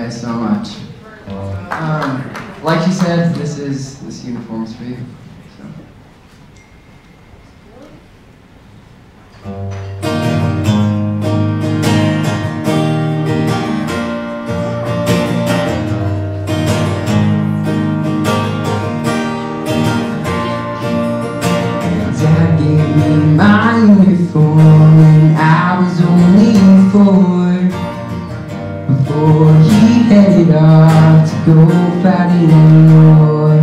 guys so much. Um, like you said, this is this uniform's for you. Go the war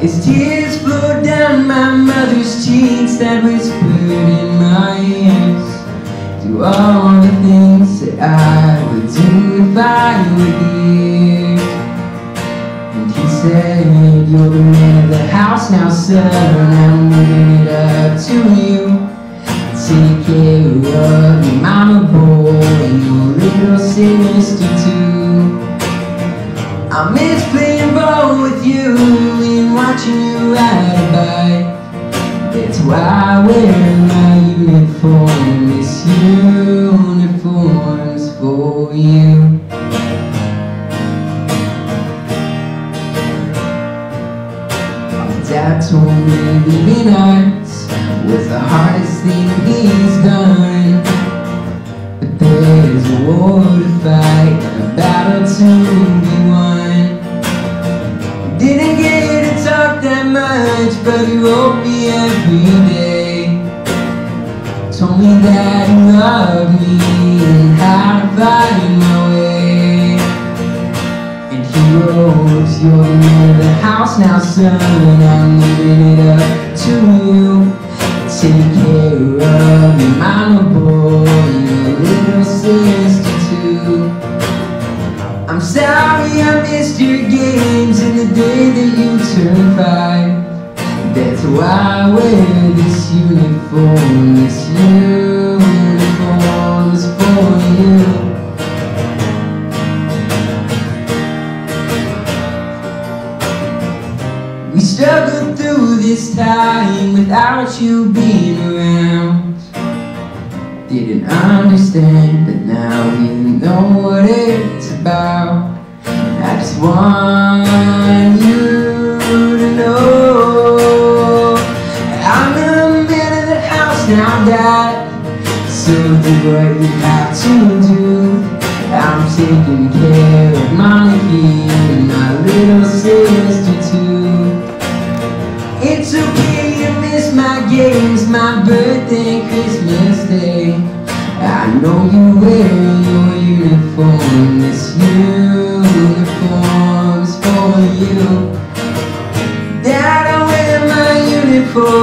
His tears flowed down my mother's cheeks that whispered in my ears. Do all the things that I would do if I were here. And he said, you're the man of the house now, And I'm leaving it up to you. Take care of your mama boy And your little sister too I miss playing ball with you And watching you ride a bike That's why I wear my uniform This uniform's for you Dad told me leaving arts was the hardest thing he's done. But there's a war to fight and a battle to be won. Every day. Told me that he loved me and how to find my way. And he wrote, you're the man of the house now, son I'm leaving it up to you Take care of your mama boy And your little sister too I'm sorry I missed your games And the day that you turned five That's why I wear this uniform This uniform's for you We struggled through this time without you being around. Didn't understand, but now we know what it's about. I just want now, Dad. So do what you have to do. I'm taking care of Monkey and my little sister too. It's okay to miss my games, my birthday, Christmas Day. I know you wear your uniform, this uniform's for you. Dad, I wear my uniform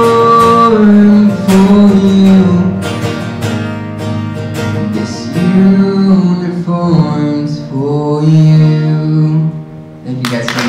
Thank you guys.